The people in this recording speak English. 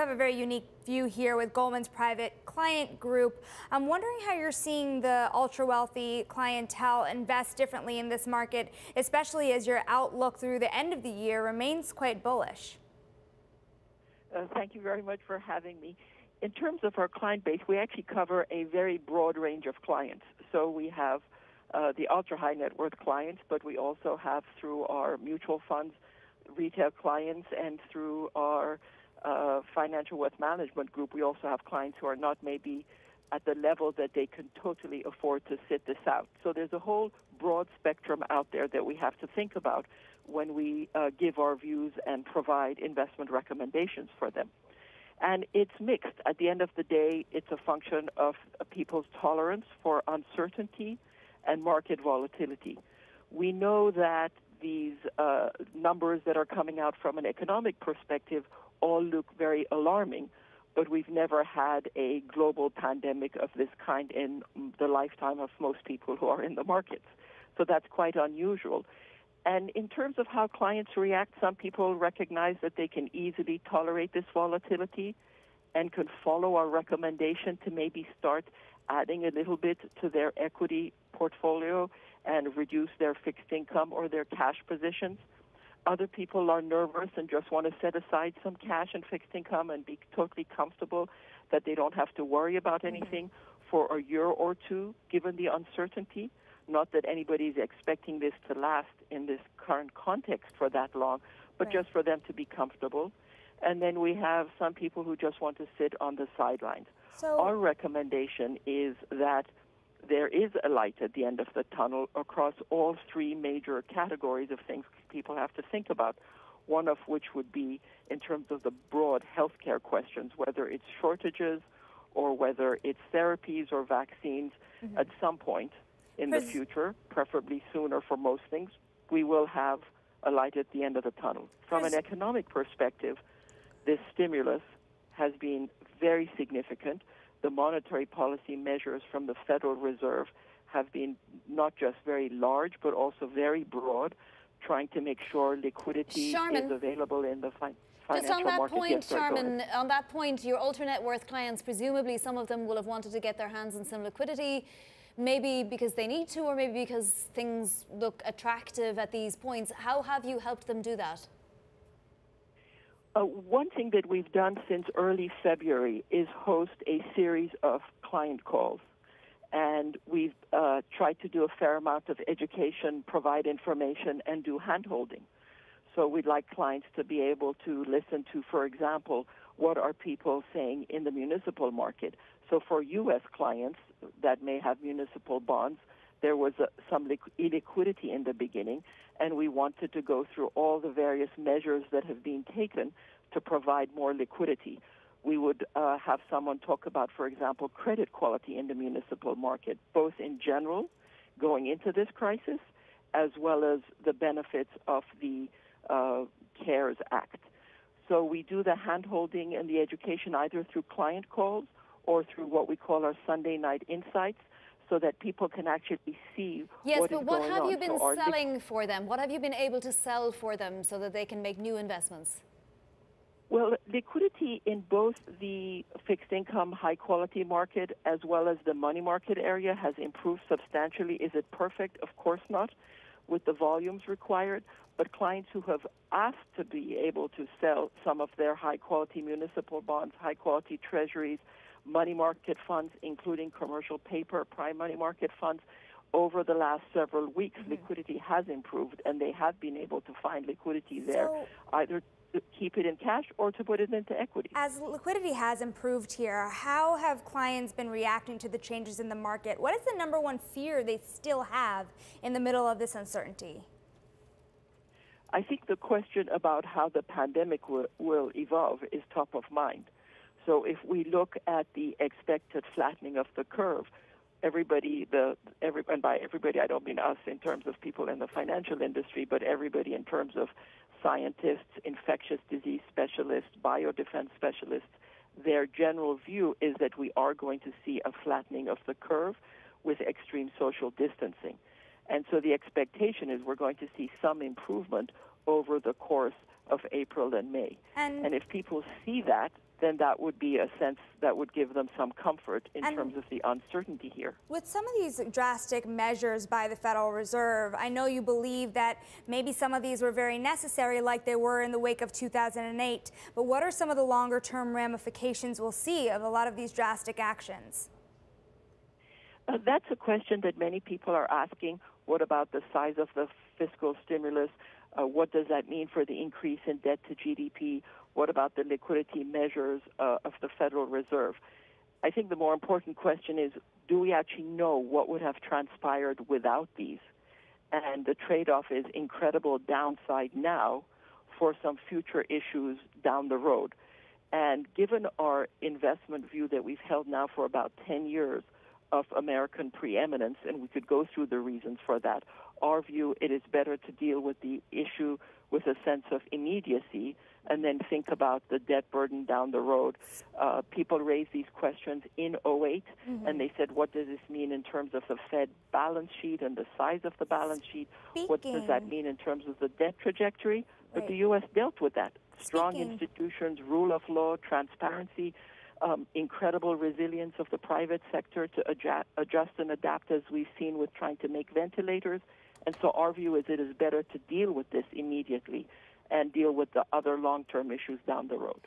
have a very unique view here with Goldman's private client group. I'm wondering how you're seeing the ultra wealthy clientele invest differently in this market, especially as your outlook through the end of the year remains quite bullish. Uh, thank you very much for having me. In terms of our client base, we actually cover a very broad range of clients. So we have uh, the ultra high net worth clients, but we also have through our mutual funds retail clients and through our uh, financial wealth management group, we also have clients who are not maybe at the level that they can totally afford to sit this out. So there's a whole broad spectrum out there that we have to think about when we uh, give our views and provide investment recommendations for them. And it's mixed. At the end of the day, it's a function of people's tolerance for uncertainty and market volatility. We know that these uh, numbers that are coming out from an economic perspective all look very alarming, but we've never had a global pandemic of this kind in the lifetime of most people who are in the markets. So that's quite unusual. And in terms of how clients react, some people recognize that they can easily tolerate this volatility and can follow our recommendation to maybe start adding a little bit to their equity portfolio and reduce their fixed income or their cash positions. Other people are nervous and just want to set aside some cash and fixed income and be totally comfortable that they don't have to worry about mm-hmm. anything for a year or two, given the uncertainty. Not that anybody is expecting this to last in this current context for that long, but right. just for them to be comfortable. And then we have some people who just want to sit on the sidelines. So, Our recommendation is that there is a light at the end of the tunnel across all three major categories of things people have to think about. One of which would be in terms of the broad healthcare questions, whether it's shortages or whether it's therapies or vaccines mm-hmm. at some point in the future, preferably sooner for most things, we will have a light at the end of the tunnel. From an economic perspective, this stimulus has been very significant the monetary policy measures from the Federal Reserve have been not just very large, but also very broad, trying to make sure liquidity Sharmin, is available in the fi- just on that point, Sharmin, on that point, your ultra net worth clients, presumably some of them will have wanted to get their hands on some liquidity, maybe because they need to, or maybe because things look attractive at these points. How have you helped them do that? Uh, one thing that we've done since early February is host a series of client calls. And we've uh, tried to do a fair amount of education, provide information, and do handholding. So we'd like clients to be able to listen to, for example, what are people saying in the municipal market. So for U.S. clients that may have municipal bonds, there was a, some illiquidity in the beginning, and we wanted to go through all the various measures that have been taken to provide more liquidity. We would uh, have someone talk about, for example, credit quality in the municipal market, both in general, going into this crisis, as well as the benefits of the uh, CARES Act. So we do the handholding and the education either through client calls or through what we call our Sunday night insights so that people can actually see yes, what but what have on. you been so selling for them? What have you been able to sell for them so that they can make new investments? Well, liquidity in both the fixed income high quality market as well as the money market area has improved substantially. Is it perfect? Of course not, with the volumes required. But clients who have asked to be able to sell some of their high quality municipal bonds, high quality treasuries, money market funds, including commercial paper, prime money market funds, over the last several weeks, mm-hmm. liquidity has improved, and they have been able to find liquidity there, so, either to keep it in cash or to put it into equity. As liquidity has improved here, how have clients been reacting to the changes in the market? What is the number one fear they still have in the middle of this uncertainty? I think the question about how the pandemic will, will evolve is top of mind. So if we look at the expected flattening of the curve, everybody, the every, and by everybody I don't mean us in terms of people in the financial industry, but everybody in terms of scientists, infectious disease specialists, biodefense specialists, their general view is that we are going to see a flattening of the curve with extreme social distancing. And so the expectation is we're going to see some improvement over the course of April and May. And, and if people see that, then that would be a sense that would give them some comfort in And- terms of the uncertainty here. With some of these drastic measures by the Federal Reserve, I know you believe that maybe some of these were very necessary, like they were in the wake of 2008. But what are some of the longer term ramifications we'll see of a lot of these drastic actions? Uh, that's a question that many people are asking. What about the size of the fiscal stimulus? Uh, what does that mean for the increase in debt to GDP? What about the liquidity measures uh, of the Federal Reserve? I think the more important question is do we actually know what would have transpired without these? And the trade off is incredible downside now for some future issues down the road. And given our investment view that we've held now for about 10 years of American preeminence, and we could go through the reasons for that, our view it is better to deal with the issue with a sense of immediacy and then think about the debt burden down the road. Uh, people raised these questions in 8 and they said, what does this mean in terms of the Fed balance sheet and the size of the balance sheet? What does that mean in terms of the debt trajectory? But Right. the U.S. dealt with that. Strong Speaking- institutions, rule of law, transparency, um, incredible resilience of the private sector to adjust, adjust and adapt, as we've seen with trying to make ventilators. And so our view is it is better to deal with this immediately and deal with the other long-term issues down the road.